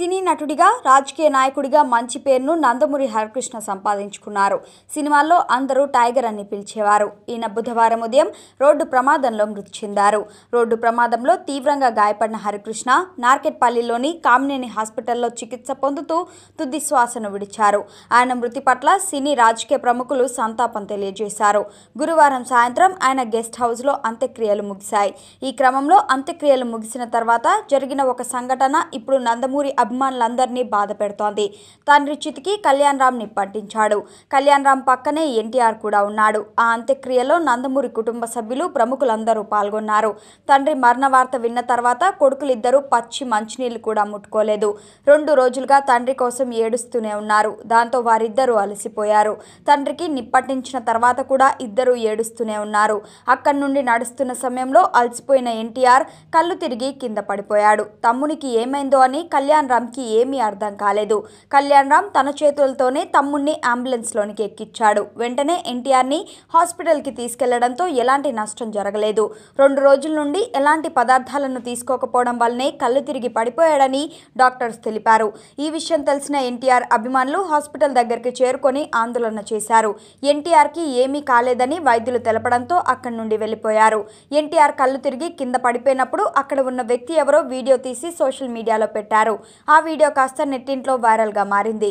సినీ నటుడిగా రాజకీయ నాయకుడిగా మంచి పేరును నందమూరి హరికృష్ణ సంపాదించుకున్నారు. సినిమాల్లో అందరూ టైగర్ అని పిలిచేవారు. ఈయన బుధవారం ఉదయం రోడ్డు ప్రమాదంలో మృతి చెందారు. రోడ్డు ప్రమాదంలో తీవ్రంగా గాయపడిన హరికృష్ణ నార్కెట్పల్లిలోని కామినేని హాస్పిటల్లో చికిత్స పొందుతూ తుది శ్వాసను విడిచారు. ఆయన మృతి పట్ల సినీ రాజకీయ ప్రముఖులు సంతాపం తెలియజేశారు. గురువారం సాయంత్రం ఆయన గెస్ట్ హౌస్లో అంత్యక్రియలు ముగిశాయి. ఈ క్రమంలో అంత్యక్రియలు ముగిసిన తర్వాత జరిగిన ఒక సంఘటన ఇప్పుడు నందమూరి అభిమానులందరినీ బాధ పెడుతోంది. తండ్రి చితికి కళ్యాణ్ రామ్ని పట్టించాడు. కళ్యాణ్ రామ్ పక్కనే ఎన్టీఆర్ కూడా ఉన్నాడు. ఆ అంత్యక్రియలో నందమూరి కుటుంబ సభ్యులు ప్రముఖులందరూ పాల్గొన్నారు. తండ్రి మరణ వార్త విన్న తర్వాత కొడుకులిద్దరూ పచ్చి మంచినీళ్ళు కూడా ముట్టుకోలేదు. రెండు రోజులుగా తండ్రి కోసం ఏడుస్తూనే ఉన్నారు. దాంతో వారిద్దరూ అలసిపోయారు. తండ్రికి నిప్పట్టించిన తర్వాత కూడా ఇద్దరూ ఏడుస్తూనే ఉన్నారు. అక్కడి నుండి నడుస్తున్న సమయంలో అలసిపోయిన ఎన్టీఆర్ కళ్ళు తిరిగి కింద పడిపోయాడు. తమ్మునికి ఏమైందో అని కళ్యాణ్ రామ్కి ఏమీ అర్థం కాలేదు. కళ్యాణ్ రామ్ తన చేతులతోనే తమ్ముణ్ణి అంబులెన్స్లోనికి ఎక్కించాడు. వెంటనే ఎన్టీఆర్ని హాస్పిటల్కి తీసుకెళ్ళడంతో ఎలాంటి నష్టం జరగలేదు. రెండు రోజుల నుండి ఎలాంటి పదార్థాలను తీసుకోకపోవడం వల్లనే కళ్ళు తిరిగి పడిపోయాడని డాక్టర్స్ తెలిపారు. ఈ విషయం తెలిసిన ఎన్టీఆర్ అభిమానులు హాస్పిటల్ దగ్గరికి చేరుకొని ఆందోళన చేశారు. ఎన్టీఆర్కి ఏమీ కాలేదని వైద్యులు తెలపడంతో అక్కడి నుండి వెళ్ళిపోయారు. ఎన్టీఆర్ కళ్ళు తిరిగి కింద పడిపోయినప్పుడు అక్కడ ఉన్న వ్యక్తి ఎవరో వీడియో తీసి సోషల్ మీడియాలో పెట్టారు. ఆ వీడియో కాస్త నెట్టింట్లో వైరల్గా మారింది.